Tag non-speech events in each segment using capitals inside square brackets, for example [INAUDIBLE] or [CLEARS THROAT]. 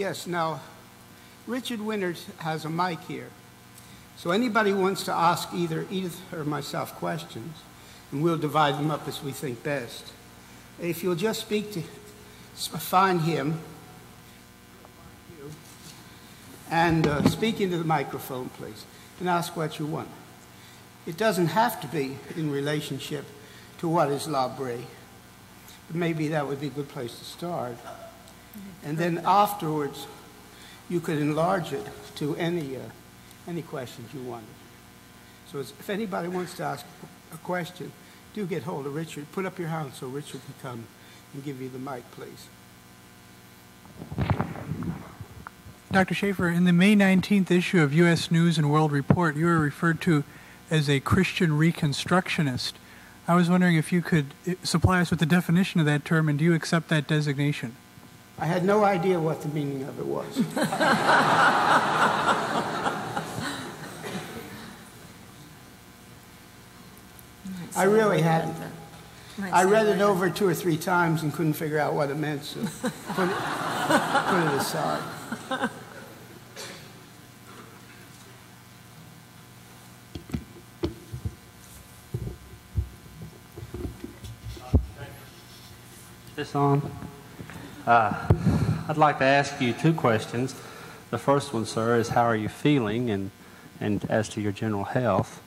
Yes, now, Richard Winters has a mic here. So anybody wants to ask either Edith or myself questions, and we'll divide them up as we think best. If you'll just speak to, find him, and uh, speak into the microphone, please, and ask what you want. It doesn't have to be in relationship to what is L'Abri, but maybe that would be a good place to start. And then afterwards, you could enlarge it to any, uh, any questions you wanted. So if anybody wants to ask a question, do get hold of Richard. Put up your hand so Richard can come and give you the mic, please. Dr. Schaeffer, in the May 19th issue of U.S. News and World Report, you were referred to as a Christian Reconstructionist. I was wondering if you could eh, supply us with the definition of that term, and do you accept that designation? I had no idea what the meaning of it was. [LAUGHS] I really hadn't. I read it over two or three times and couldn't figure out what it meant, so put it, put it aside. This on? Uh, I'd like to ask you two questions. The first one, sir, is how are you feeling, and and as to your general health.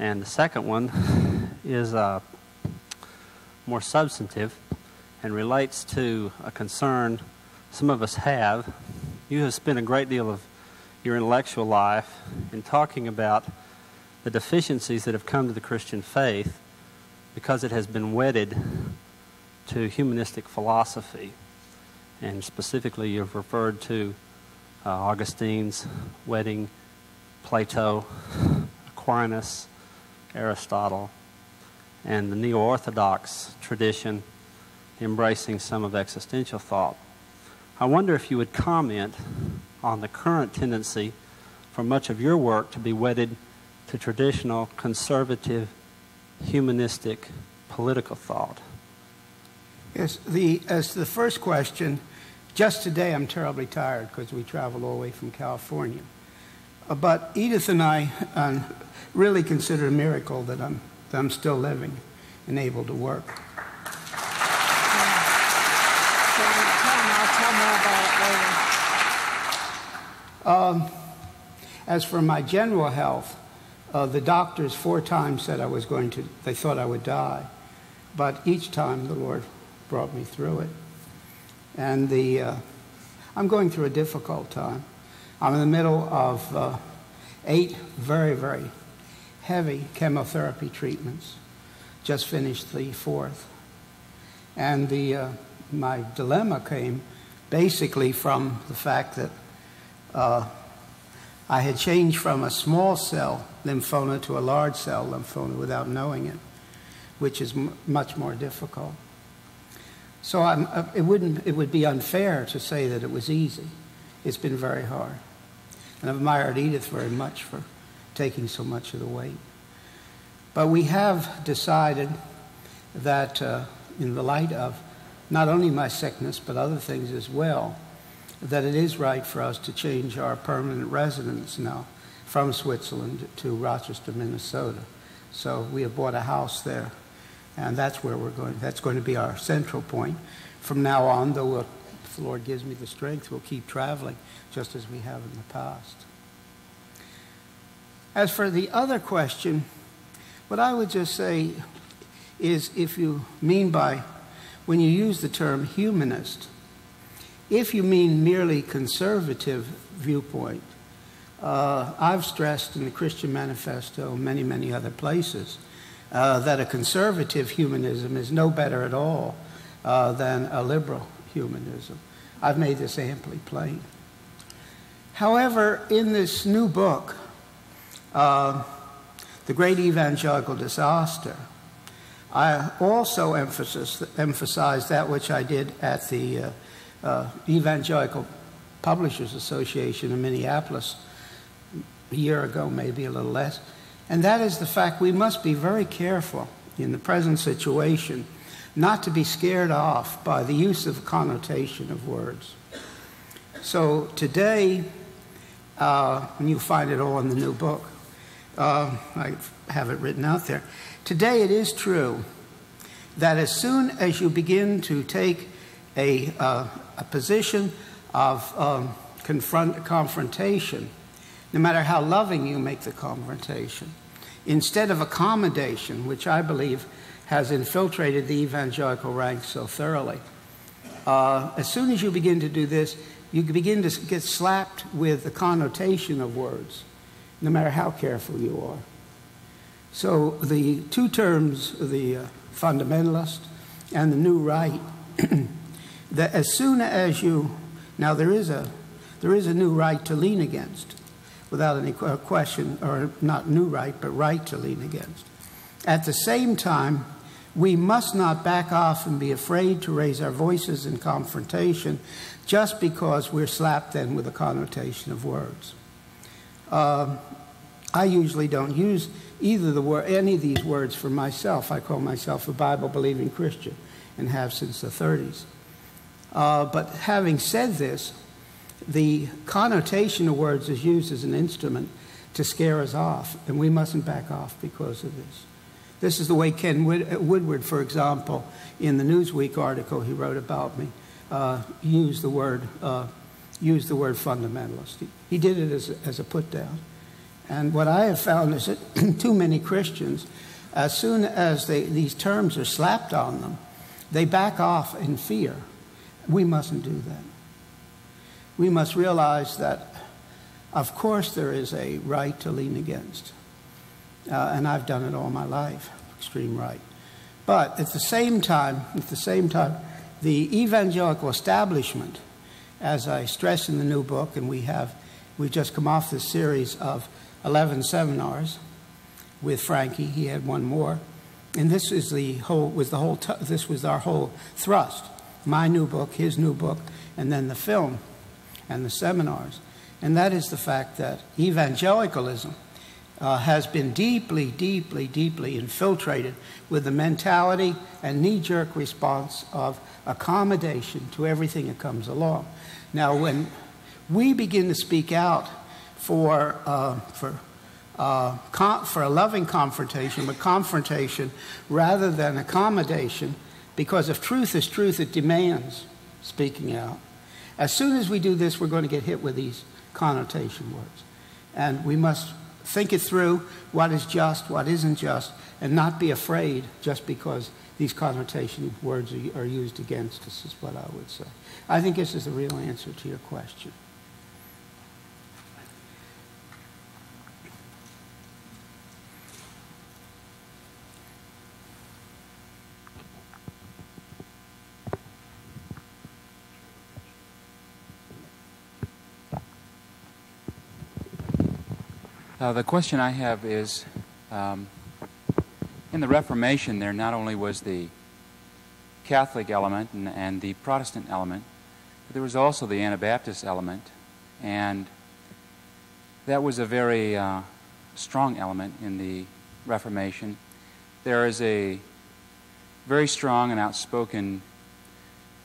And the second one is uh, more substantive and relates to a concern some of us have. You have spent a great deal of your intellectual life in talking about the deficiencies that have come to the Christian faith because it has been wedded to humanistic philosophy. And specifically, you've referred to uh, Augustine's wedding, Plato, Aquinas, Aristotle, and the Neo Orthodox tradition embracing some of existential thought. I wonder if you would comment on the current tendency for much of your work to be wedded to traditional conservative humanistic political thought. Yes, the, as to the first question, just today I'm terribly tired because we traveled all the way from California. Uh, but Edith and I uh, really consider a miracle that I'm, that I'm still living and able to work. Um, as for my general health, uh, the doctors four times said I was going to, they thought I would die. But each time the Lord brought me through it. And the, uh, I'm going through a difficult time. I'm in the middle of uh, eight very, very heavy chemotherapy treatments. Just finished the fourth. And the, uh, my dilemma came basically from the fact that uh, I had changed from a small cell lymphoma to a large cell lymphoma without knowing it, which is much more difficult. So uh, it, wouldn't, it would be unfair to say that it was easy. It's been very hard. And I've admired Edith very much for taking so much of the weight. But we have decided that, uh, in the light of not only my sickness, but other things as well, that it is right for us to change our permanent residence now from Switzerland to Rochester, Minnesota. So we have bought a house there, and that's where we're going. That's going to be our central point. From now on, though, if the Lord gives me the strength, we'll keep traveling just as we have in the past. As for the other question, what I would just say is if you mean by, when you use the term humanist, if you mean merely conservative viewpoint, uh, I've stressed in the Christian Manifesto, many, many other places, uh, that a conservative humanism is no better at all uh, than a liberal humanism. I've made this amply plain. However, in this new book, uh, the great evangelical disaster, I also emphasize, that which I did at the uh, uh, Evangelical Publishers Association in Minneapolis a year ago, maybe a little less, and that is the fact we must be very careful in the present situation not to be scared off by the use of connotation of words. So today, uh, and you find it all in the new book, uh, I have it written out there. Today, it is true that as soon as you begin to take a, uh, a position of um, confront, confrontation, no matter how loving you make the confrontation, instead of accommodation, which I believe has infiltrated the evangelical ranks so thoroughly, uh, as soon as you begin to do this, you begin to get slapped with the connotation of words, no matter how careful you are. So the two terms, the uh, fundamentalist and the new right, [CLEARS THROAT] that as soon as you, now there is a, there is a new right to lean against, without any question, or not new right, but right to lean against. At the same time, we must not back off and be afraid to raise our voices in confrontation just because we're slapped then with a connotation of words. Uh, I usually don't use either the word, any of these words for myself. I call myself a Bible believing Christian and have since the 30s. Uh, but having said this, the connotation of words is used as an instrument to scare us off, and we mustn't back off because of this. This is the way Ken Woodward, for example, in the Newsweek article he wrote about me, uh, used the word uh, used the word fundamentalist. He, he did it as a, as a put down. And what I have found is that [CLEARS THROAT] too many Christians, as soon as they, these terms are slapped on them, they back off in fear. We mustn't do that. We must realize that, of course, there is a right to lean against. Uh, and I've done it all my life, extreme right. But at the same time, at the same time, the evangelical establishment, as I stress in the new book, and we have, we've just come off this series of 11 seminars with Franky. He had one more, and this is the whole was the whole this was our whole thrust. My new book, his new book, and then the film, and the seminars, and that is the fact that evangelicalism uh, has been deeply, deeply, deeply infiltrated with the mentality and knee jerk response of accommodation to everything that comes along. Now, when we begin to speak out for, uh, for, uh, for a loving confrontation, but confrontation rather than accommodation, because if truth is truth, it demands speaking out. As soon as we do this, we're going to get hit with these connotation words. And we must think it through what is just, what isn't just, and not be afraid just because these connotation words are, used against us, is what I would say. I think this is the real answer to your question. Uh, the question I have is um, in the Reformation, there not only was the Catholic element and, and the Protestant element, but there was also the Anabaptist element, and that was a very uh, strong element in the Reformation. There is a very strong and outspoken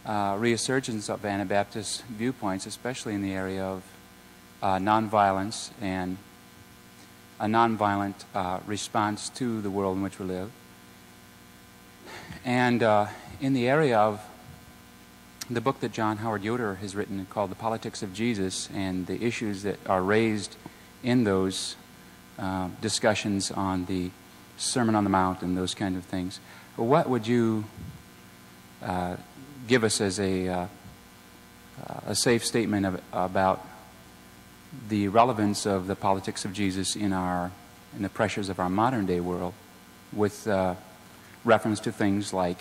uh, resurgence of Anabaptist viewpoints, especially in the area of uh, nonviolence and a nonviolent uh, response to the world in which we live. And uh, in the area of the book that John Howard Yoder has written called The Politics of Jesus and the issues that are raised in those uh, discussions on the Sermon on the Mount and those kind of things, what would you uh, give us as a, uh, a safe statement of, about the relevance of the politics of Jesus in our in the pressures of our modern day world, with uh, reference to things like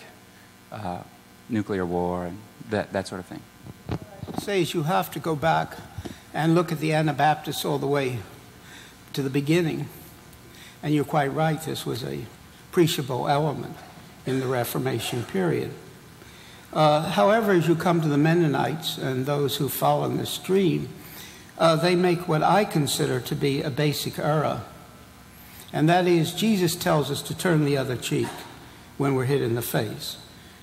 uh, nuclear war and that that sort of thing. Says you have to go back and look at the Anabaptists all the way to the beginning, and you're quite right. This was a preachable element in the Reformation period. Uh, however, as you come to the Mennonites and those who follow in the stream, uh, they make what I consider to be a basic error. And that is, Jesus tells us to turn the other cheek when we're hit in the face.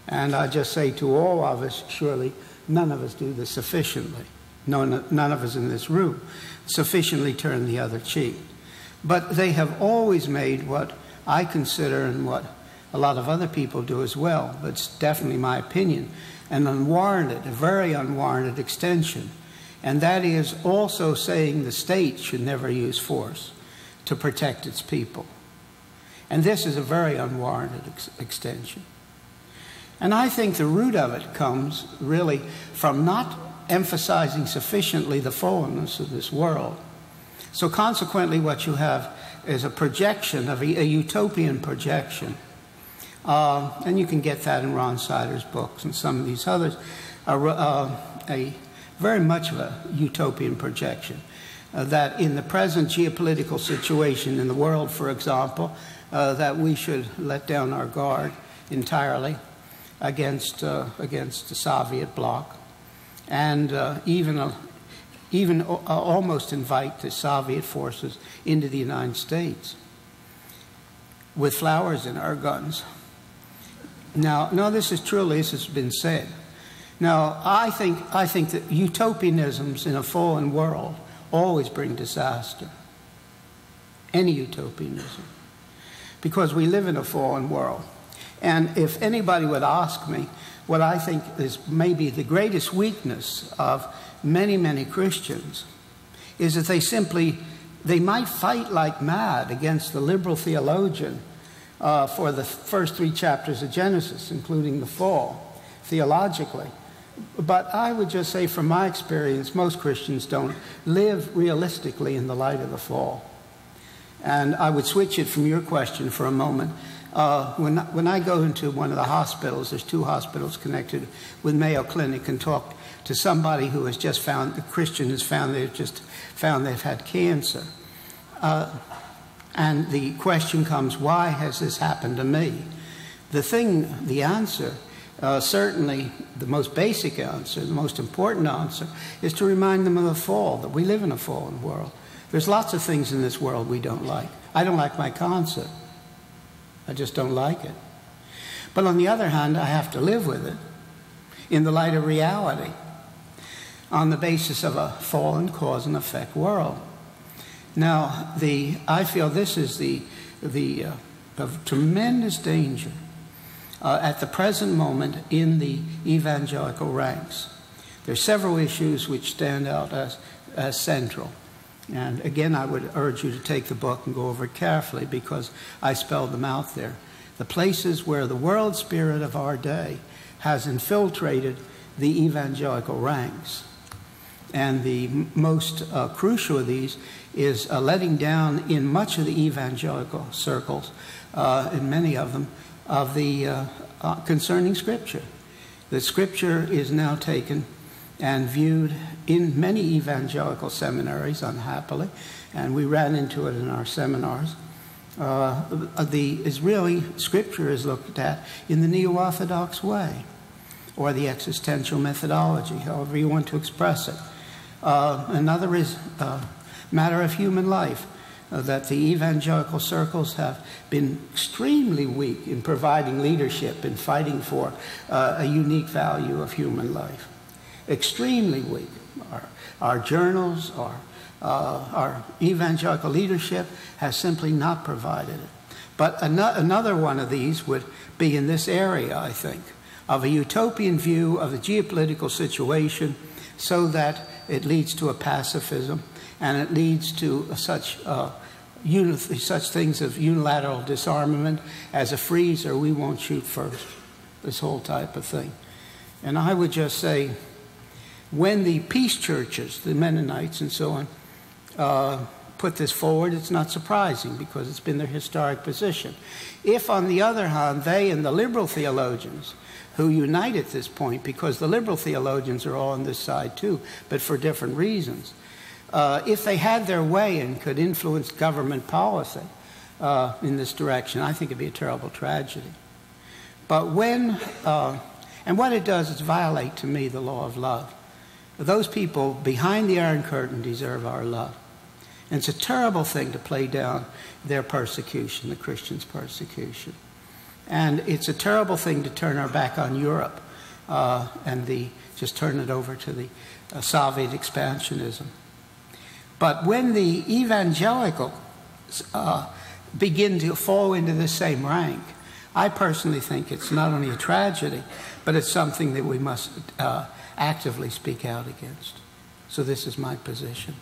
And I just say to all of us, surely none of us do this sufficiently. none, none of us in this room, sufficiently turn the other cheek. But they have always made what I consider and what a lot of other people do as well, but it's definitely my opinion, an unwarranted, a very unwarranted extension. And that is also saying the state should never use force to protect its people. And this is a very unwarranted ex extension. And I think the root of it comes really from not emphasizing sufficiently the fallenness of this world. So, consequently, what you have is a projection of a, a utopian projection. Uh, and you can get that in Ron Sider's books and some of these others. Uh, a very much of a utopian projection. Uh, that in the present geopolitical situation in the world, for example, uh, that we should let down our guard entirely against, uh, against the Soviet bloc and uh, even, uh, even almost invite the Soviet forces into the United States with flowers in our guns. Now, no, this is truly, this has been said. Now, I think, I think that utopianisms in a fallen world always bring disaster. Any utopianism. Because we live in a fallen world. And if anybody would ask me what I think is maybe the greatest weakness of many, many Christians, is that they simply, they might fight like mad against the liberal theologian uh, for the first three chapters of Genesis, including the fall, theologically. But I would just say, from my experience, most Christians don't live realistically in the light of the fall. And I would switch it from your question for a moment. Uh, when, when I go into one of the hospitals, there's two hospitals connected with Mayo Clinic, and talk to somebody who has just found, a Christian has found they've just found they've had cancer. Uh, and the question comes, why has this happened to me? The thing, the answer uh, certainly, the most basic answer, the most important answer, is to remind them of the fall, that we live in a fallen world. There's lots of things in this world we don't like. I don't like my cancer. I just don't like it. But on the other hand, I have to live with it in the light of reality on the basis of a fallen cause and effect world. Now, the, I feel this is the, the uh, of tremendous danger uh, at the present moment in the evangelical ranks. There are several issues which stand out as, as central. And again, I would urge you to take the book and go over it carefully because I spelled them out there. The places where the world spirit of our day has infiltrated the evangelical ranks. And the most uh, crucial of these is uh, letting down in much of the evangelical circles, uh, in many of them, of the uh, uh, concerning Scripture. The Scripture is now taken and viewed in many evangelical seminaries, unhappily, and we ran into it in our seminars. Uh, the Israeli Scripture is looked at in the neo Orthodox way, or the existential methodology, however you want to express it. Uh, another is uh, matter of human life that the evangelical circles have been extremely weak in providing leadership in fighting for uh, a unique value of human life. Extremely weak. Our, our journals, our, uh, our evangelical leadership has simply not provided it. But an another one of these would be in this area, I think, of a utopian view of the geopolitical situation so that it leads to a pacifism and it leads to such uh, such things of unilateral disarmament as a freeze or we won't shoot first, this whole type of thing. And I would just say, when the peace churches, the Mennonites and so on, uh, put this forward, it's not surprising because it's been their historic position. If, on the other hand, they and the liberal theologians who unite at this point, because the liberal theologians are all on this side too, but for different reasons, uh, if they had their way and could influence government policy uh, in this direction, I think it'd be a terrible tragedy. But when, uh, and what it does is violate to me the law of love. Those people behind the Iron Curtain deserve our love. And it's a terrible thing to play down their persecution, the Christians' persecution. And it's a terrible thing to turn our back on Europe uh, and the just turn it over to the uh, Soviet expansionism. But when the evangelical uh, begin to fall into the same rank, I personally think it's not only a tragedy, but it's something that we must uh, actively speak out against. So this is my position.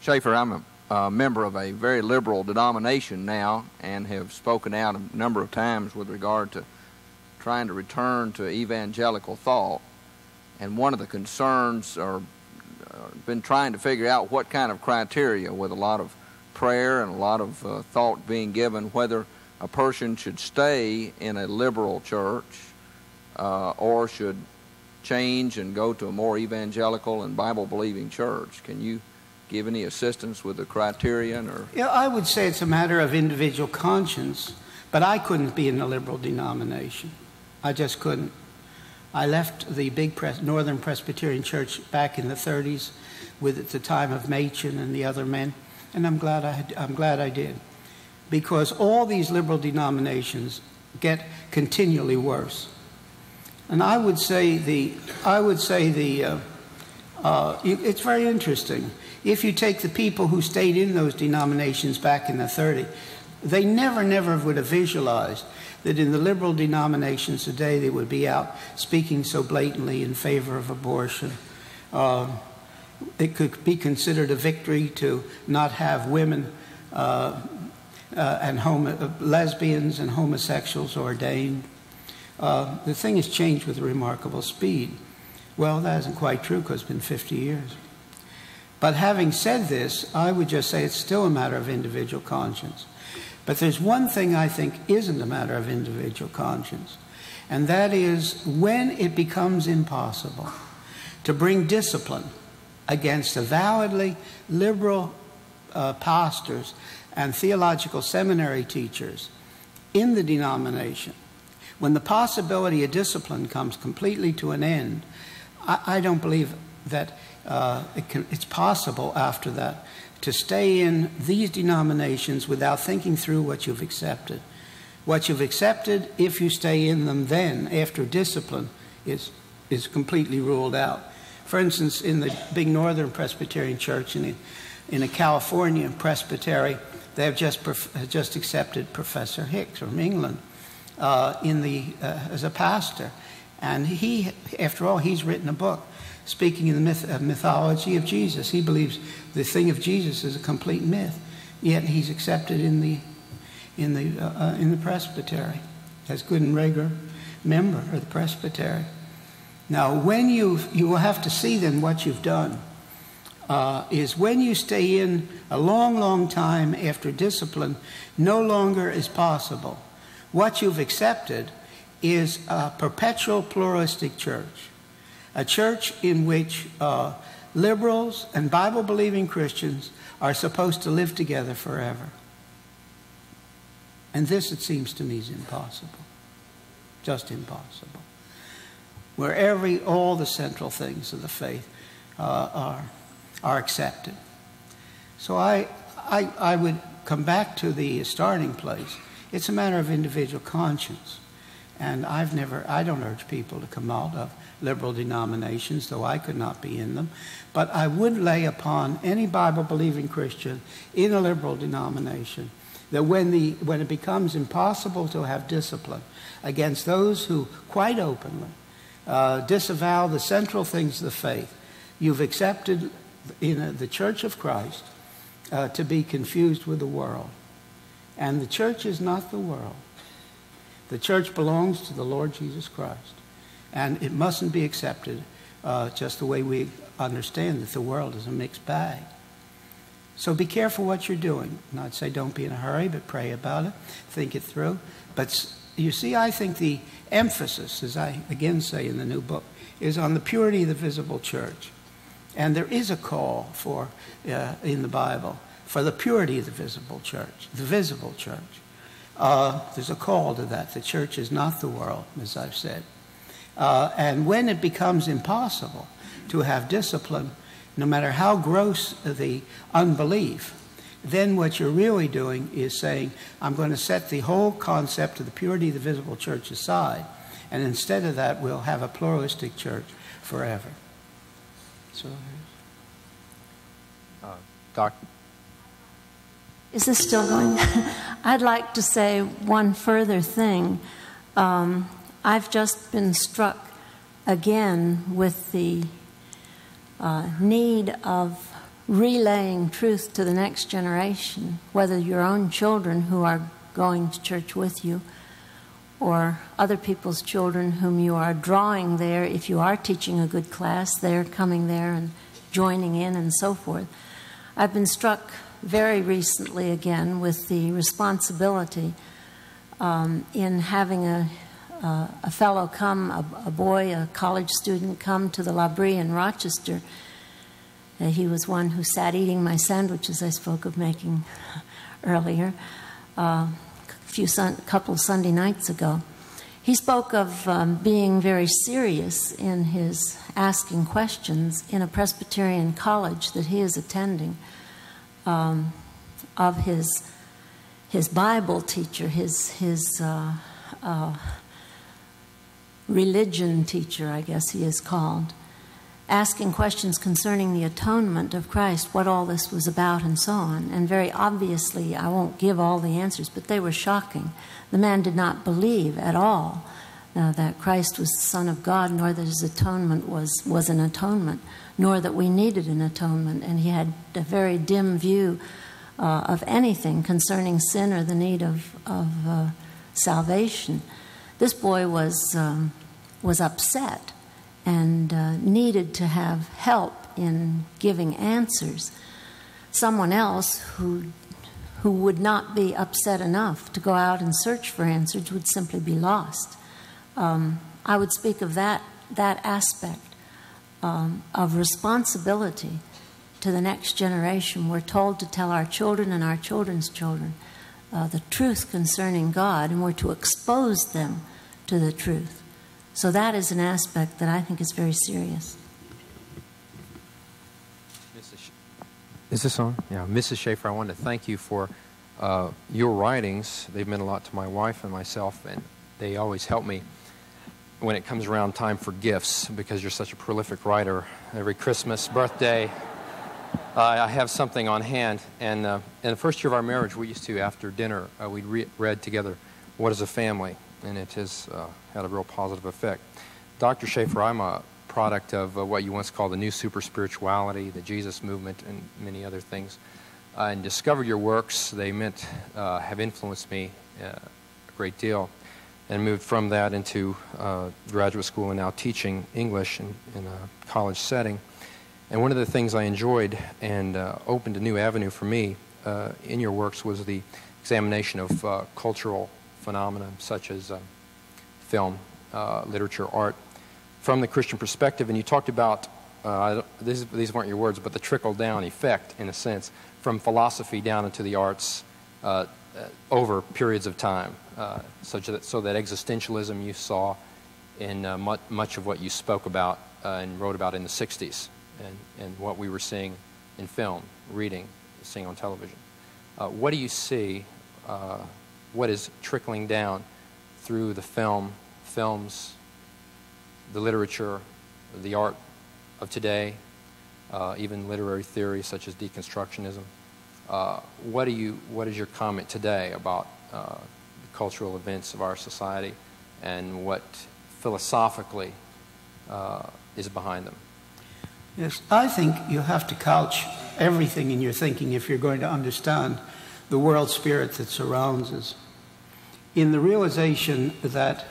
Schaeffer, I'm a, a member of a very liberal denomination now and have spoken out a number of times with regard to trying to return to evangelical thought. And one of the concerns uh, been trying to figure out what kind of criteria with a lot of prayer and a lot of uh, thought being given whether a person should stay in a liberal church uh, or should change and go to a more evangelical and Bible believing church. Can you give any assistance with the criterion or Yeah, I would say it's a matter of individual conscience, but I couldn't be in a liberal denomination. I just couldn't. I left the big Pres- Northern Presbyterian Church back in the 30s with at the time of Machen and the other men, and I'm glad I, had, I'm glad I did. Because all these liberal denominations get continually worse. And I would say the, I would say the, uh, uh, it's very interesting. If you take the people who stayed in those denominations back in the 30s, they never, never would have visualized that in the liberal denominations today they would be out speaking so blatantly in favor of abortion. Uh, it could be considered a victory to not have women uh, uh, and homo- lesbians and homosexuals ordained. Uh, the thing has changed with remarkable speed. Well, that isn't quite true because it's been 50 years. But having said this, I would just say it's still a matter of individual conscience. But there's one thing I think isn't a matter of individual conscience, and that is when it becomes impossible to bring discipline against avowedly liberal uh, pastors and theological seminary teachers in the denomination, when the possibility of discipline comes completely to an end, I, I don't believe that uh, it can, it's possible after that to stay in these denominations without thinking through what you've accepted. What you've accepted, if you stay in them then, after discipline, is, is completely ruled out. For instance, in the big Northern Presbyterian Church in, in a California presbytery, they have just, just accepted Professor Hicks from England uh, in the, uh, as a pastor. And he, after all, he's written a book speaking in the myth, uh, mythology of Jesus. He believes the thing of Jesus is a complete myth, yet he's accepted in the, in the, uh, uh in the presbytery as good and regular member of the presbytery. Now, when you you will have to see then what you've done uh, is when you stay in a long, long time after discipline no longer is possible. What you've accepted is a perpetual pluralistic church a church in which uh, liberals and Bible believing Christians are supposed to live together forever. And this, it seems to me, is impossible. Just impossible. Where every, all the central things of the faith uh, are, are accepted. So I, I, I would come back to the starting place. It's a matter of individual conscience. And I've never, I don't urge people to come out of liberal denominations, though I could not be in them. But I would lay upon any Bible believing Christian in a liberal denomination that when, the, when it becomes impossible to have discipline against those who quite openly uh, disavow the central things of the faith, you've accepted in a, the Church of Christ uh, to be confused with the world. And the church is not the world. The church belongs to the Lord Jesus Christ. And it mustn't be accepted uh, just the way we understand that the world is a mixed bag. So be careful what you're doing. Not say don't be in a hurry, but pray about it, think it through. But you see, I think the emphasis, as I again say in the new book, is on the purity of the visible church. And there is a call for, uh, in the Bible, for the purity of the visible church, the visible church. Uh, there's a call to that. The church is not the world, as I've said. Uh, and when it becomes impossible to have discipline, no matter how gross the unbelief, then what you're really doing is saying, I'm going to set the whole concept of the purity of the visible church aside, And instead of that, we'll have a pluralistic church forever. So, uh, Doc. Is this still going? [LAUGHS] I'd like to say one further thing. Um, I've just been struck again with the uh, need of relaying truth to the next generation, whether your own children who are going to church with you or other people's children whom you are drawing there. If you are teaching a good class, they're coming there and joining in and so forth. I've been struck very recently again with the responsibility um, in having a, uh, a fellow come, a, a, boy, a college student, come to the L'Abri in Rochester. Uh, he was one who sat eating my sandwiches I spoke of making [LAUGHS] earlier. Uh, a few sun, couple Sunday nights ago. He spoke of um, being very serious in his asking questions in a Presbyterian college that he is attending um, of his his Bible teacher, his his uh, uh, religion teacher, I guess he is called, asking questions concerning the atonement of Christ, what all this was about, and so on. And very obviously, I won't give all the answers, but they were shocking. The man did not believe at all uh, that Christ was the Son of God, nor that his atonement was, was an atonement, nor that we needed an atonement. And he had a very dim view uh, of anything concerning sin or the need of, of uh, salvation. This boy was, um, was upset and uh, needed to have help in giving answers. Someone else who, who would not be upset enough to go out and search for answers would simply be lost. Um, I would speak of that, that aspect um, of responsibility to the next generation. We're told to tell our children and our children's children uh, the truth concerning God, and we're to expose them to the truth. So that is an aspect that I think is very serious. Is this on? Yeah, Mrs. Schaeffer, I want to thank you for uh, your writings. They've meant a lot to my wife and myself, and they always help me when it comes around time for gifts because you're such a prolific writer. Every Christmas, birthday, uh, I have something on hand. And uh, in the first year of our marriage, we used to, after dinner, uh, we re- read together What is a Family? and it has uh, had a real positive effect. Dr. Schaeffer, I'm a product of uh, what you once called the new super spirituality, the Jesus movement, and many other things. And discovered your works. They meant uh, have influenced me a great deal, and moved from that into uh, graduate school and now teaching English in, in, a college setting. And one of the things I enjoyed and opened a new avenue for me in your works was the examination of cultural phenomena such as uh, film, uh, literature, art, from the Christian perspective. And you talked about, uh, these, these weren't your words, but the trickle down effect, in a sense, from philosophy down into the arts uh, uh, over periods of time, uh, such that, so that existentialism you saw in much, much of what you spoke about and wrote about in the 60s and, and what we were seeing in film, reading, seeing on television. what do you see what is trickling down through the film, films, the literature, the art of today, uh, even literary theory such as deconstructionism. Uh, what, do you, what is your comment today about uh, cultural events of our society and what philosophically uh, is behind them? Yes, I think you have to couch everything in your thinking if you're going to understand the world spirit that surrounds us in the realization that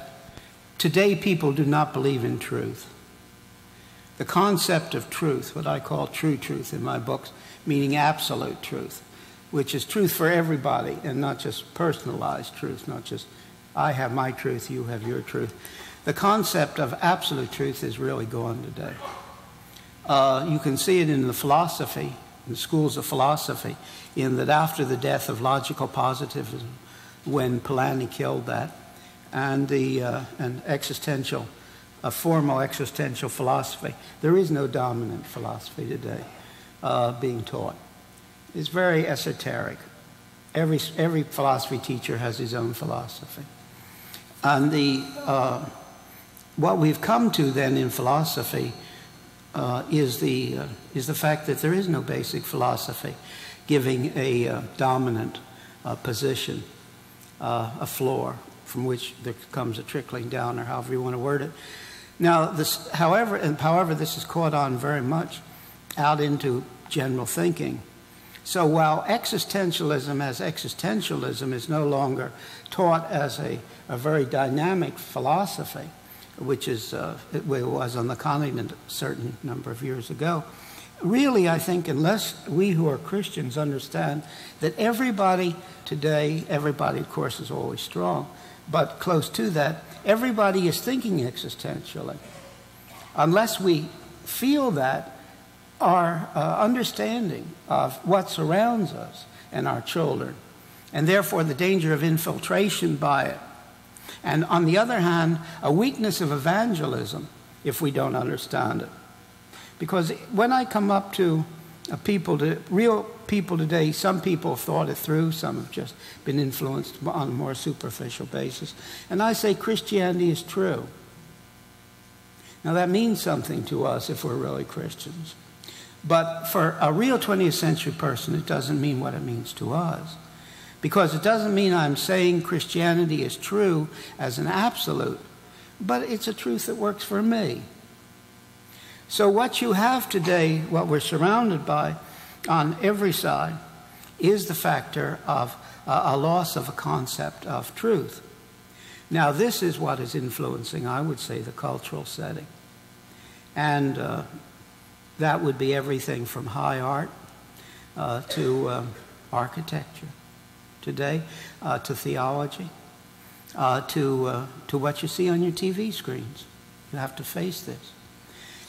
today people do not believe in truth. The concept of truth, what I call true truth in my books, meaning absolute truth, which is truth for everybody and not just personalized truth, not just I have my truth, you have your truth. The concept of absolute truth is really gone today. Uh, you can see it in the philosophy, in the schools of philosophy, in that after the death of logical positivism, when Polanyi killed that, and the uh, an existential, a formal existential philosophy. There is no dominant philosophy today uh, being taught. It's very esoteric. Every every philosophy teacher has his own philosophy, and the uh, what we've come to then in philosophy uh, is, the, uh, is the fact that there is no basic philosophy giving a uh, dominant uh, position, uh, a floor from which there comes a trickling down, or however you want to word it. Now, this, however, and however, this is caught on very much out into general thinking. So while existentialism as existentialism is no longer taught as a, a very dynamic philosophy, which is uh, it was on the continent a certain number of years ago, really, I think, unless we who are Christians understand that everybody today, everybody, of course, is always strong, but close to that, everybody is thinking existentially. Unless we feel that, our uh, understanding of what surrounds us and our children, and therefore the danger of infiltration by it. And on the other hand, a weakness of evangelism if we don't understand it. Because when I come up to people, to, real people today, some people have thought it through, some have just been influenced on a more superficial basis. And I say Christianity is true. Now that means something to us if we're really Christians. But for a real 20th century person, it doesn't mean what it means to us. Because it doesn't mean I'm saying Christianity is true as an absolute, but it's a truth that works for me. So, what you have today, what we're surrounded by on every side, is the factor of a loss of a concept of truth. Now, this is what is influencing, I would say, the cultural setting. And uh, that would be everything from high art uh, to uh, architecture today, uh, to theology, uh, to, uh, to what you see on your TV screens. You have to face this.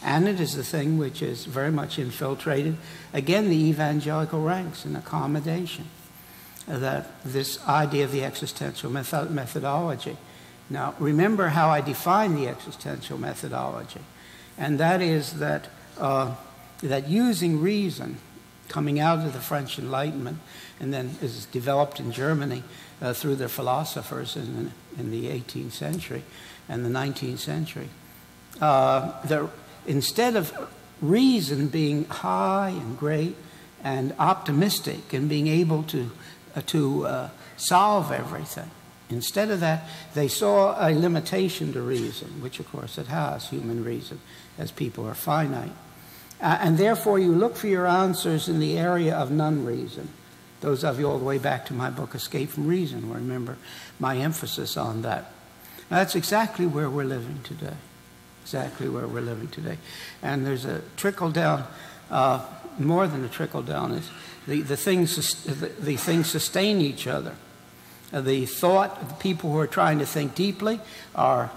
And it is the thing which is very much infiltrated, again, the evangelical ranks and accommodation. That this idea of the existential method- methodology. Now, remember how I define the existential methodology, and that is that uh, that using reason, coming out of the French Enlightenment, and then is developed in Germany uh, through their philosophers in, in the 18th century and the 19th century, uh, instead of reason being high and great and optimistic and being able to, uh, to solve everything, Instead of that, they saw a limitation to reason, which of course it has, human reason, as people are finite. Uh, and therefore, you look for your answers in the area of non reason. Those of you all the way back to my book, Escape from Reason, remember my emphasis on that. Now, that's exactly where we're living today. Exactly where we're living today. And there's a trickle down, uh, more than a trickle down, is the, the, things, the, the things sustain each other. Uh, the thought of the people who are trying to think deeply are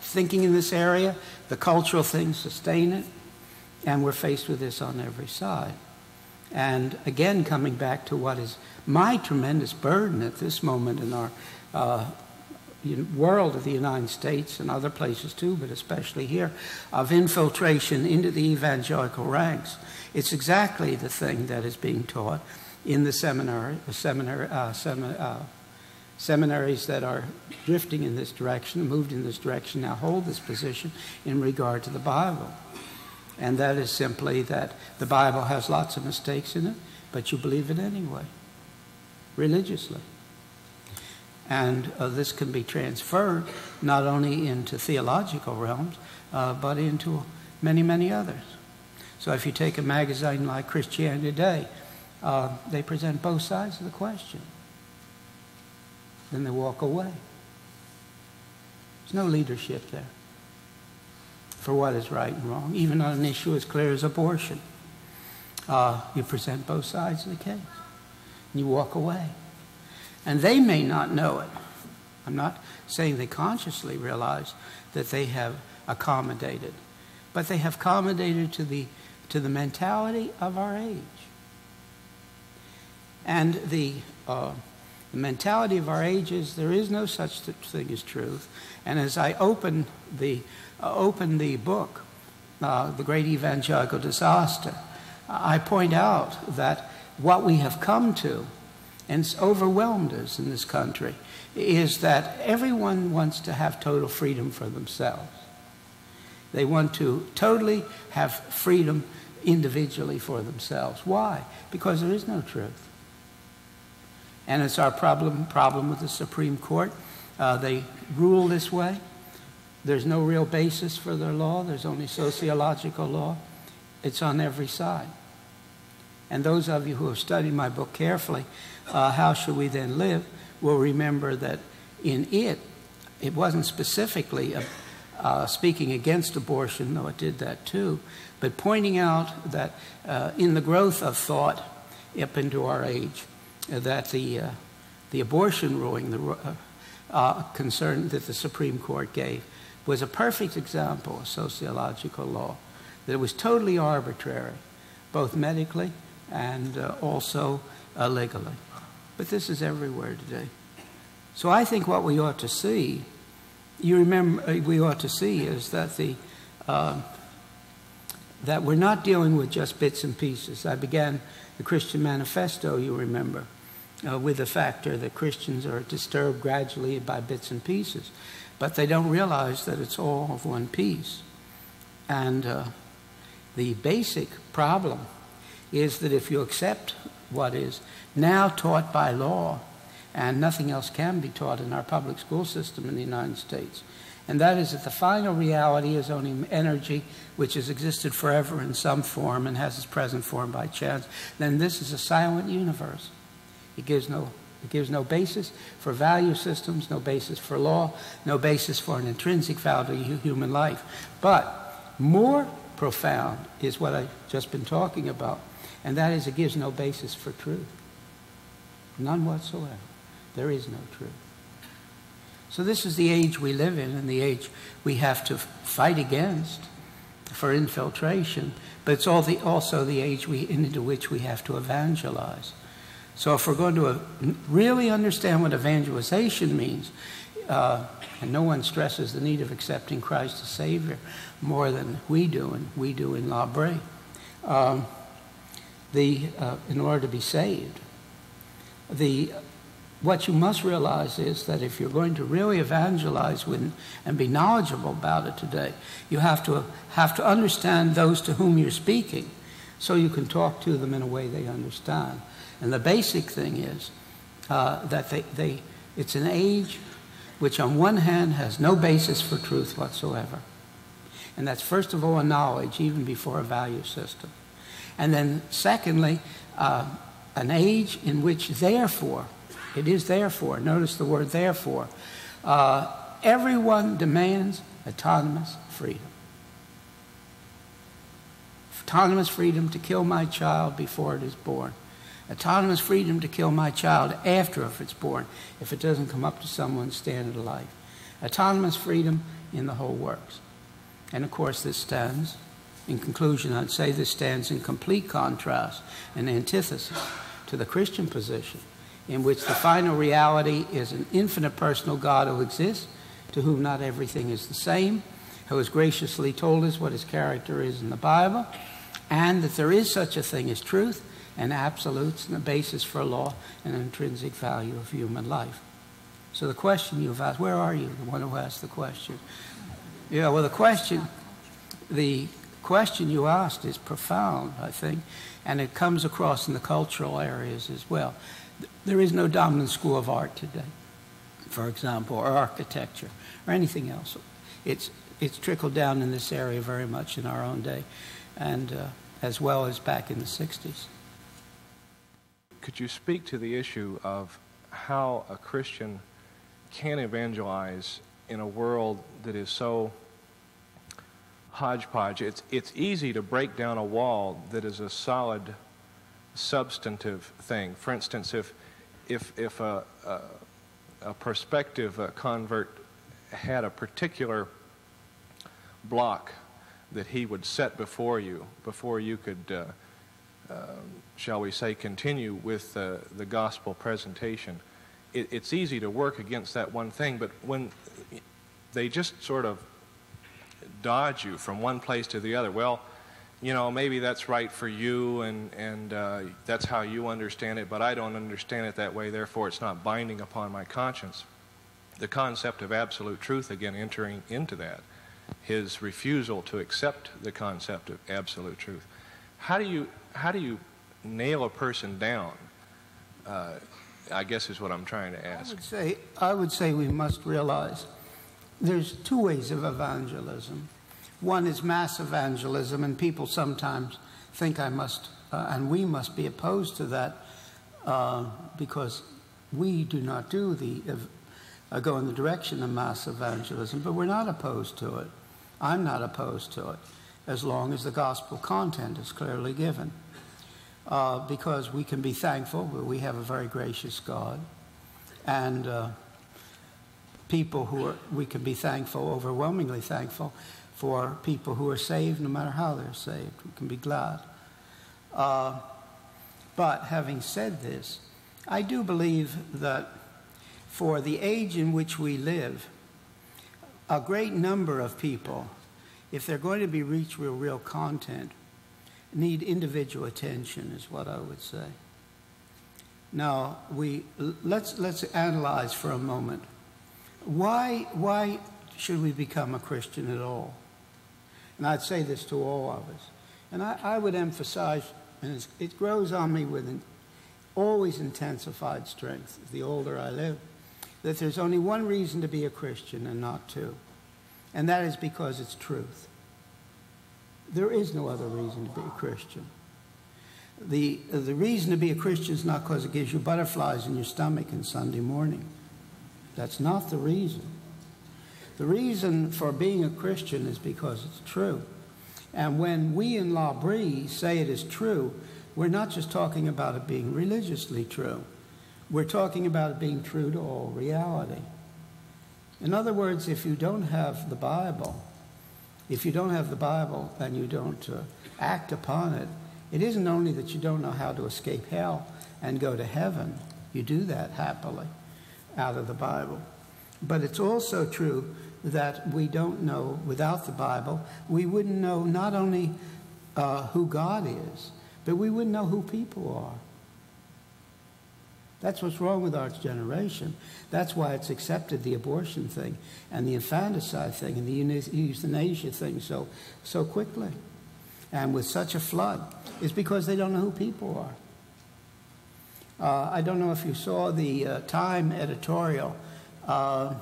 thinking in this area. The cultural things sustain it. And we're faced with this on every side. And again, coming back to what is my tremendous burden at this moment in our uh, world of the United States and other places too, but especially here, of infiltration into the evangelical ranks. It's exactly the thing that is being taught in the seminary, seminar, uh, uh, seminaries that are drifting in this direction, moved in this direction, now hold this position in regard to the Bible. And that is simply that the Bible has lots of mistakes in it, but you believe it anyway, religiously. And uh, this can be transferred not only into theological realms, uh, but into many, many others. So if you take a magazine like Christianity Today, uh, they present both sides of the question. Then they walk away. There's no leadership there for what is right and wrong, even on an issue as clear as abortion. Uh, you present both sides of the case. And you walk away. And they may not know it. I'm not saying they consciously realize that they have accommodated, but they have accommodated to the, to the mentality of our age. And the, uh, the mentality of our age is there is no such thing as truth. And as I open the open the book, uh, The Great Evangelical Disaster, I point out that what we have come to, and it's overwhelmed us in this country, is that everyone wants to have total freedom for themselves. They want to totally have freedom individually for themselves. Why? Because there is no truth. And it's our problem, problem with the Supreme Court. Uh, they rule this way. There's no real basis for their law, there's only sociological law. It's on every side. And those of you who have studied my book carefully, uh, How Should We Then Live, will remember that in it, it wasn't specifically uh, uh, speaking against abortion, though it did that too, but pointing out that uh, in the growth of thought up into our age, uh, that the, uh, the abortion ruling, the concern that the Supreme Court gave, was a perfect example of sociological law, that it was totally arbitrary, both medically and also legally. But this is everywhere today. So I think what we ought to see, you remember, uh, we ought to see is that the uh, that we're not dealing with just bits and pieces. I began the Christian Manifesto, you remember, uh, with the factor that Christians are disturbed gradually by bits and pieces, but they don't realize that it's all of one piece. And uh, the basic problem is that if you accept what is now taught by law, and nothing else can be taught in our public school system in the United States. And that is that the final reality is only energy which has existed forever in some form and has its present form by chance. Then this is a silent universe. It gives no, it gives no basis for value systems, no basis for law, no basis for an intrinsic value to human life. But more profound is what I've just been talking about, and that is it gives no basis for truth. None whatsoever. There is no truth. So, this is the age we live in and the age we have to fight against for infiltration, but it's the, also the age we, into which we have to evangelize. So, if we're going to uh, really understand what evangelization means, uh, and no one stresses the need of accepting Christ as Savior more than we do, and we do in L'Abri, um, the, uh, in order to be saved. The what you must realize is that if you're going to really evangelize with, and be knowledgeable about it today, you have to have to understand those to whom you're speaking, so you can talk to them in a way they understand. And the basic thing is uh, that they, they, it's an age which, on one hand, has no basis for truth whatsoever, and that's first of all a knowledge, even before a value system, and then secondly, uh, an age in which, therefore, it is therefore. Notice the word therefore. Uh, everyone demands autonomous freedom. Autonomous freedom to kill my child before it is born. Autonomous freedom to kill my child after if it's born, if it doesn't come up to someone's standard of life. Autonomous freedom in the whole works. And of course, this stands, in conclusion, I'd say this stands in complete contrast and antithesis to the Christian position in which the final reality is an infinite personal God who exists, to whom not everything is the same, who has graciously told us what his character is in the Bible, and that there is such a thing as truth and absolutes and a basis for law and an intrinsic value of human life. So the question you've asked, where are you, the one who asked the question? Yeah, well, the question, the question you asked is profound, I think, and it comes across in the cultural areas as well. There is no dominant school of art today, for example, or architecture, or anything else. It's, it's trickled down in this area very much in our own day, and uh, as well as back in the 60s. Could you speak to the issue of how a Christian can evangelize in a world that is so hodgepodge? It's, it's easy to break down a wall that is a solid substantive thing. For instance, if, if, if a, a, a prospective uh, convert had a particular block that he would set before you, before you could, uh, uh, shall we say, continue with uh, the gospel presentation, it, it's easy to work against that one thing, but when they just sort of dodge you from one place to the other, well, you know, maybe that's right for you and, and uh, that's how you understand it, but I don't understand it that way, therefore it's not binding upon my conscience. The concept of absolute truth, again, entering into that. his refusal to accept the concept of absolute truth. How do you, how do you nail a person down? Uh, I guess is what I'm trying to ask. I would say, I would say we must realize there's two ways of evangelism. One is mass evangelism, and people sometimes think I must, uh, and we must be opposed to that uh, because we do not do the uh, go in the direction of mass evangelism, but we're not opposed to it. I'm not opposed to it, as long as the gospel content is clearly given. Uh, because we can be thankful, that we have a very gracious God, and uh, people who are, we can be thankful, overwhelmingly thankful, for people who are saved, no matter how they're saved. We can be glad. Uh, but having said this, I do believe that for the age in which we live, a great number of people, if they're going to be reached with real content, need individual attention, is what I would say. Now, we, let's, let's analyze for a moment. Why, why should we become a Christian at all? And I'd say this to all of us. And I, I would emphasize, and it grows on me with an always intensified strength the older I live, that there's only one reason to be a Christian and not two. And that is because it's truth. There is no other reason to be a Christian. The, the reason to be a Christian is not because it gives you butterflies in your stomach on Sunday morning. That's not the reason. The reason for being a Christian is because it's true. And when we in L'Abri say it is true, we're not just talking about it being religiously true. We're talking about it being true to all reality. In other words, if you don't have the Bible, if you don't have the Bible and you don't uh, act upon it, it isn't only that you don't know how to escape hell and go to heaven, you do that happily out of the Bible. But it's also true that we don't know without the Bible, we wouldn't know not only uh, who God is, but we wouldn't know who people are. That's what's wrong with our generation. That's why it's accepted the abortion thing and the infanticide thing and the euthanasia thing so, so quickly and with such a flood is because they don't know who people are. Uh, I don't know if you saw the uh, Time editorial. Uh,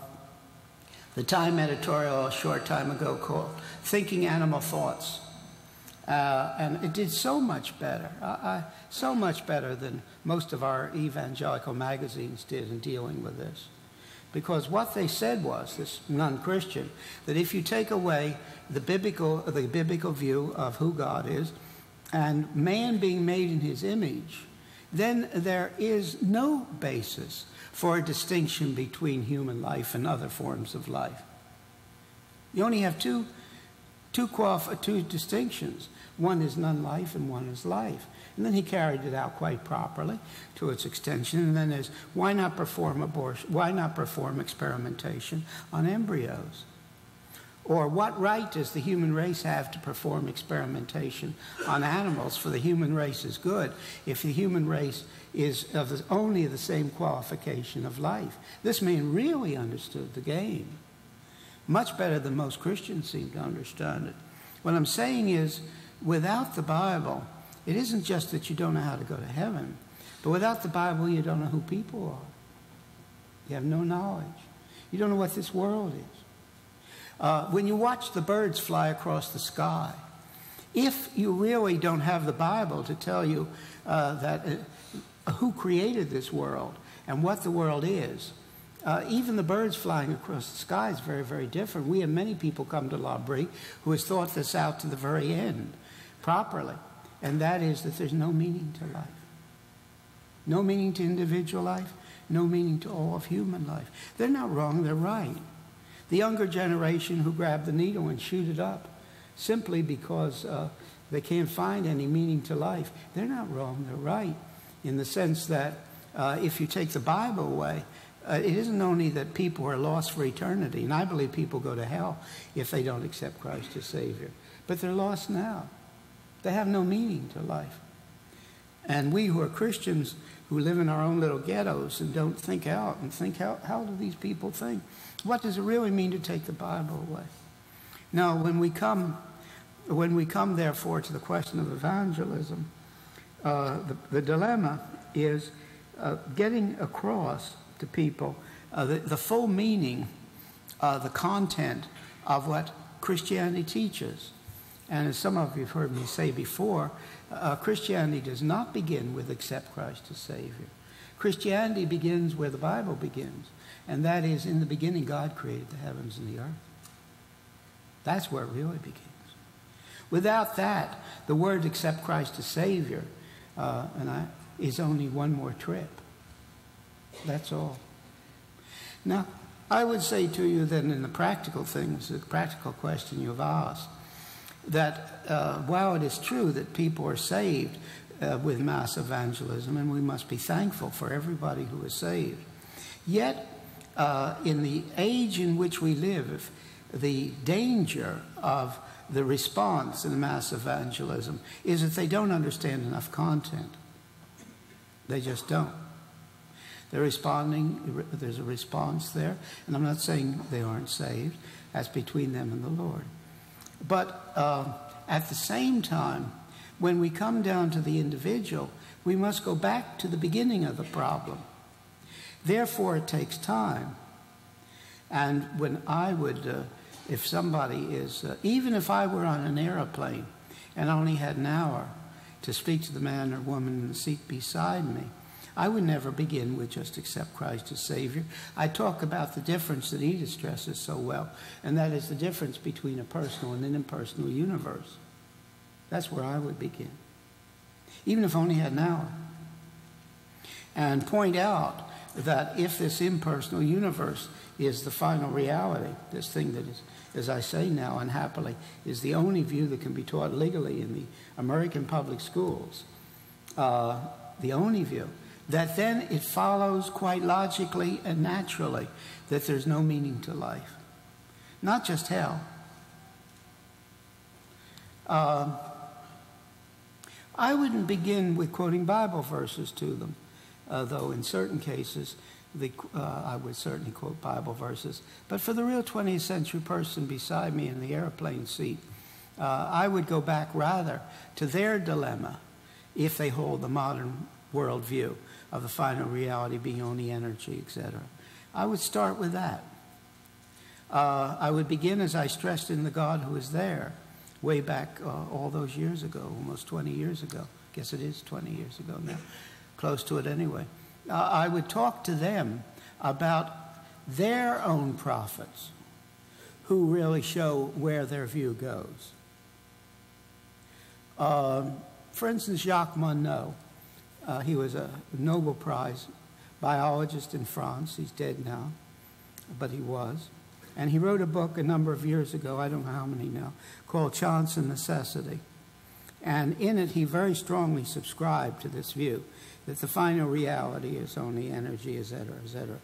the Time editorial a short time ago called Thinking Animal Thoughts. Uh, and it did so much better, so much better than most of our evangelical magazines did in dealing with this. Because what they said was, this non Christian, that if you take away the biblical, the biblical view of who God is and man being made in his image, then there is no basis for a distinction between human life and other forms of life. You only have two, two, two distinctions. One is non life and one is life. And then he carried it out quite properly to its extension. And then there's why not perform abortion? Why not perform experimentation on embryos? Or what right does the human race have to perform experimentation on animals for the human race is good if the human race is of the, only the same qualification of life? This man really understood the game, much better than most Christians seem to understand it. What I'm saying is, without the Bible, it isn't just that you don't know how to go to heaven, but without the Bible, you don't know who people are. You have no knowledge. You don't know what this world is. Uh, when you watch the birds fly across the sky, if you really don't have the Bible to tell you uh, that uh, who created this world and what the world is, uh, even the birds flying across the sky is very, very different. We have many people come to L'Abri who has thought this out to the very end properly, and that is that there's no meaning to life. No meaning to individual life, no meaning to all of human life. They're not wrong, they're right. The younger generation who grab the needle and shoot it up simply because uh, they can't find any meaning to life, they're not wrong, they're right. In the sense that uh, if you take the Bible away, uh, it isn't only that people are lost for eternity, and I believe people go to hell if they don't accept Christ as Savior, but they're lost now. They have no meaning to life. And we who are Christians who live in our own little ghettos and don't think out and think, how, how do these people think? What does it really mean to take the Bible away? Now, when we come, when we come therefore to the question of evangelism, uh, the, the, dilemma is uh, getting across to people uh, the, the, full meaning, uh, the content of what Christianity teaches. And as some of you have heard me say before, uh, Christianity does not begin with accept Christ as Savior. Christianity begins where the Bible begins, and that is in the beginning, God created the heavens and the earth. That's where it really begins. Without that, the word accept Christ as Savior uh, and I, is only one more trip. That's all. Now, I would say to you that in the practical things, the practical question you've asked, that uh, while it is true that people are saved uh, with mass evangelism, and we must be thankful for everybody who is saved, yet uh, in the age in which we live, the danger of the response in the mass evangelism is that they don't understand enough content. They just don't. They're responding, there's a response there, and I'm not saying they aren't saved. That's between them and the Lord. But uh, at the same time, when we come down to the individual, we must go back to the beginning of the problem. Therefore, it takes time. And when I would, uh, if somebody is, uh, even if I were on an aeroplane and only had an hour to speak to the man or woman in the seat beside me, I would never begin with just accept Christ as Savior. I talk about the difference that Edith stresses so well, and that is the difference between a personal and an impersonal universe. That's where I would begin, even if I only had an hour. And point out that if this impersonal universe is the final reality, this thing that is, as I say now unhappily, is the only view that can be taught legally in the American public schools, uh, the only view, that then it follows quite logically and naturally that there's no meaning to life. Not just hell. Uh, I wouldn't begin with quoting Bible verses to them, uh, though in certain cases the, uh, I would certainly quote Bible verses. But for the real 20th century person beside me in the airplane seat, uh, I would go back rather to their dilemma if they hold the modern worldview of the final reality being only energy, etc. I would start with that. Uh, I would begin, as I stressed, in the God who is there, way back uh, all those years ago, almost 20 years ago. I guess it is 20 years ago now, close to it anyway. Uh, I would talk to them about their own prophets who really show where their view goes. Um, for instance, Jacques Monod uh, he was a Nobel Prize biologist in France. He's dead now, but he was. And he wrote a book a number of years ago, I don't know how many now, called Chance and Necessity. And in it, he very strongly subscribed to this view that the final reality is only energy, et cetera, et cetera,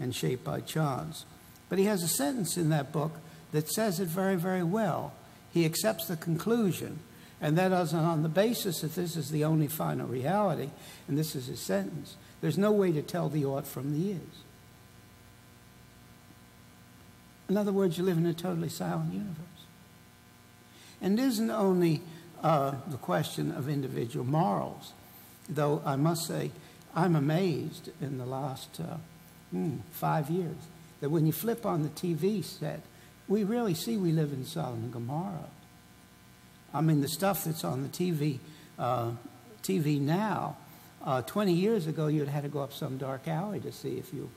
and shaped by chance. But he has a sentence in that book that says it very, very well. He accepts the conclusion and that is on the basis that this is the only final reality, and this is his sentence. There's no way to tell the ought from the is. In other words, you live in a totally silent universe. And it isn't only uh, the question of individual morals, though I must say, I'm amazed in the last uh, hmm, five years that when you flip on the TV set, we really see we live in Sodom and Gomorrah. I mean, the stuff that's on the TV, uh, TV now, uh, 20 years ago, you'd had to go up some dark alley to see if you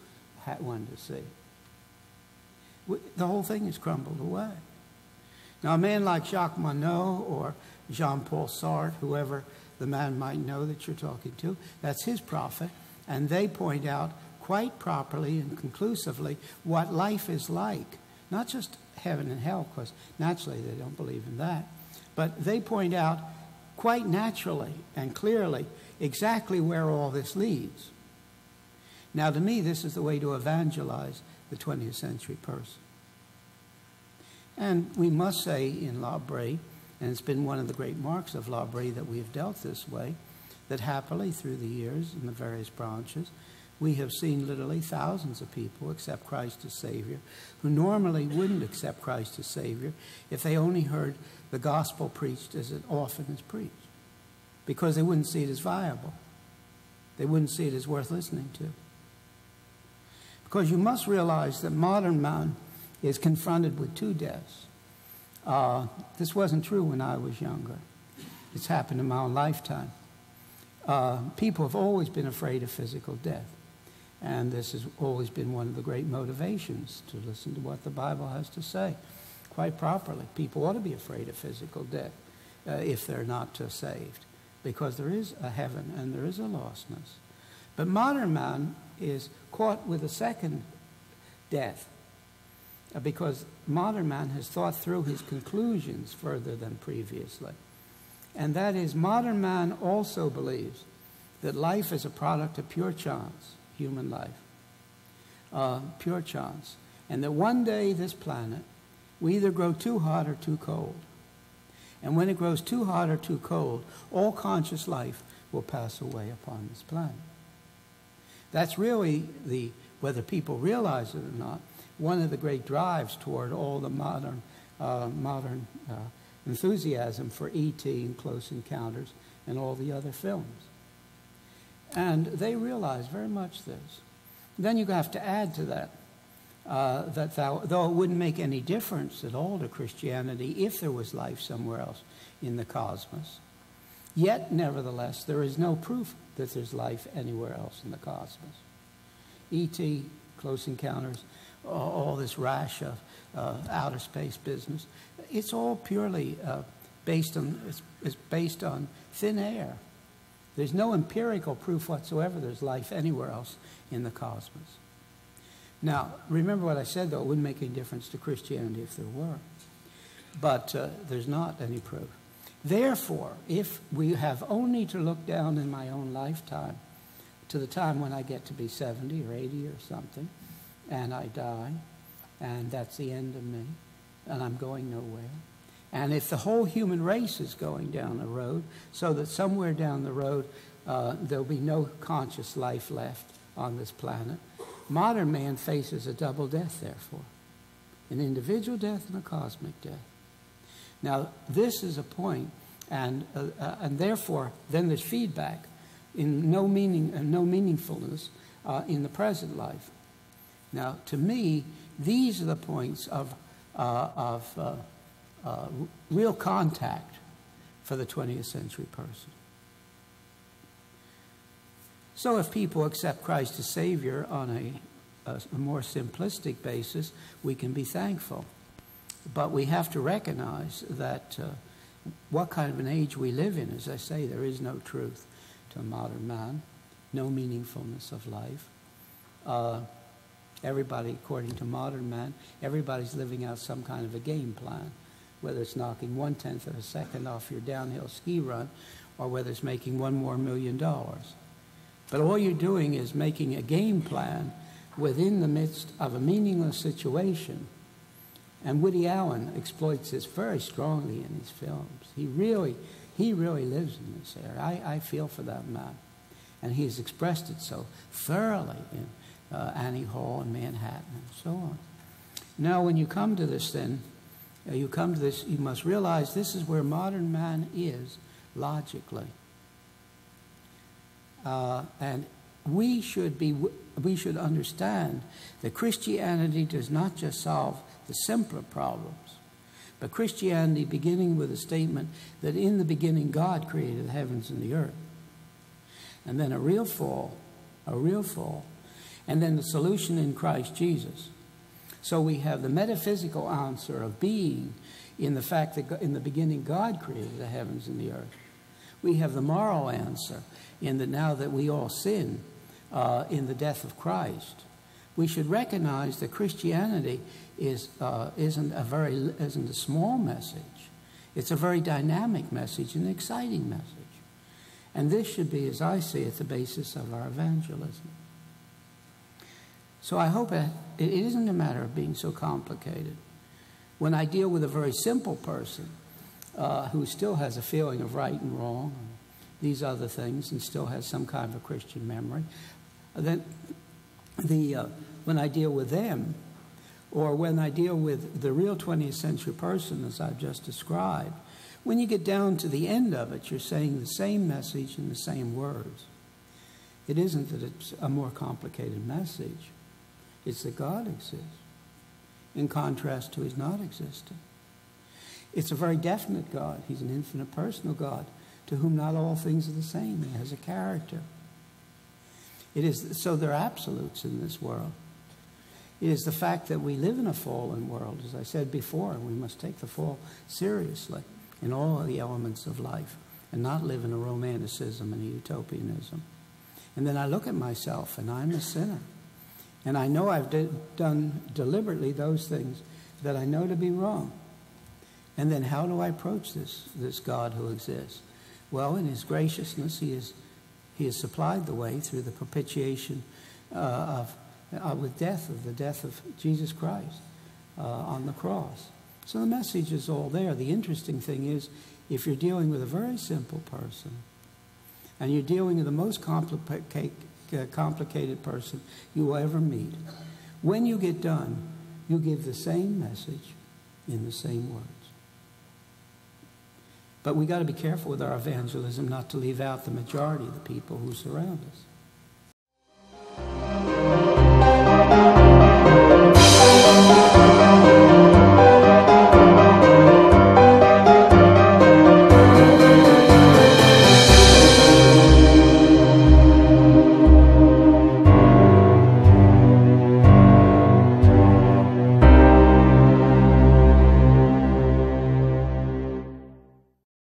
had one to see. The whole thing has crumbled away. Now, a man like Jacques Monod or Jean Paul Sartre, whoever the man might know that you're talking to, that's his prophet, and they point out quite properly and conclusively what life is like. Not just heaven and hell, because naturally they don't believe in that, but they point out quite naturally and clearly exactly where all this leads. Now, to me, this is the way to evangelize the 20th century person. And we must say in L'Abri, and it's been one of the great marks of L'Abri that we have dealt this way, that happily through the years in the various branches, we have seen literally thousands of people accept Christ as Savior who normally wouldn't accept Christ as Savior if they only heard the gospel preached as it often is preached, because they wouldn't see it as viable. They wouldn't see it as worth listening to. Because you must realize that modern man is confronted with two deaths. Uh, this wasn't true when I was younger. It's happened in my own lifetime. Uh, people have always been afraid of physical death. And this has always been one of the great motivations to listen to what the Bible has to say. Quite properly, people ought to be afraid of physical death uh, if they're not uh, saved, because there is a heaven and there is a lostness. But modern man is caught with a second death, uh, because modern man has thought through his conclusions further than previously. And that is, modern man also believes that life is a product of pure chance human life. Uh, pure chance. And that one day this planet will either grow too hot or too cold. And when it grows too hot or too cold, all conscious life will pass away upon this planet. That's really the, whether people realize it or not, one of the great drives toward all the modern, uh, modern uh, enthusiasm for E.T. and Close Encounters and all the other films. And they realize very much this. Then you have to add to that uh, that thou, though it wouldn't make any difference at all to Christianity if there was life somewhere else in the cosmos, yet, nevertheless, there is no proof that there's life anywhere else in the cosmos. E.T., Close Encounters, all this rash of uh, outer space business, it's all purely uh, based on, it's, it's based on thin air. There's no empirical proof whatsoever there's life anywhere else in the cosmos. Now, remember what I said, though, it wouldn't make any difference to Christianity if there were. But uh, there's not any proof. Therefore, if we have only to look down in my own lifetime to the time when I get to be 70 or 80 or something, and I die, and that's the end of me, and I'm going nowhere, and if the whole human race is going down the road, so that somewhere down the road uh, there'll be no conscious life left on this planet, modern man faces a double death, therefore an individual death and a cosmic death. Now, this is a point, and, uh, uh, and therefore, then there's feedback in no, meaning, uh, no meaningfulness uh, in the present life. Now, to me, these are the points of, uh, of uh, real contact for the 20th century person. So, if people accept Christ as Savior on a, a, a more simplistic basis, we can be thankful. But we have to recognize that uh, what kind of an age we live in, as I say, there is no truth to modern man, no meaningfulness of life. Uh, everybody, according to modern man, everybody's living out some kind of a game plan whether it's knocking one tenth of a second off your downhill ski run or whether it's making one more million dollars. But all you're doing is making a game plan within the midst of a meaningless situation. And Woody Allen exploits this very strongly in his films. He really, he really lives in this area. I, I feel for that man. And he has expressed it so thoroughly in uh, Annie Hall and Manhattan and so on. Now, when you come to this, then, uh, you come to this, you must realize this is where modern man is logically. Uh, and we should be we should understand that Christianity does not just solve the simpler problems, but Christianity beginning with a statement that in the beginning God created the heavens and the earth. And then a real fall, a real fall, and then the solution in Christ Jesus. So we have the metaphysical answer of being in the fact that in the beginning God created the heavens and the earth. We have the moral answer in that now that we all sin uh, in the death of Christ, we should recognize that Christianity is, uh, isn't, a very, isn't a small message. It's a very dynamic message, an exciting message. And this should be, as I see it, the basis of our evangelism. So I hope it, it isn't a matter of being so complicated. When I deal with a very simple person uh, who still has a feeling of right and wrong, these other things, and still has some kind of a Christian memory, then the, uh, when I deal with them, or when I deal with the real 20th century person, as I've just described, when you get down to the end of it, you're saying the same message in the same words. It isn't that it's a more complicated message, it's that God exists, in contrast to his not existing. It's a very definite God. He's an infinite personal God to whom not all things are the same. He has a character. It is so there are absolutes in this world. It is the fact that we live in a fallen world, as I said before, we must take the fall seriously in all the elements of life and not live in a romanticism and a utopianism. And then I look at myself and I'm a sinner. And I know I've done deliberately those things that I know to be wrong. And then how do I approach this, this God who exists? Well, in his graciousness, he has, he has supplied the way through the propitiation uh, of, uh, with death, of the death of Jesus Christ uh, on the cross. So the message is all there. The interesting thing is, if you're dealing with a very simple person, and you're dealing with the most complicated, uh, complicated person you will ever meet, when you get done, you give the same message in the same words. But we got to be careful with our evangelism not to leave out the majority of the people who surround us.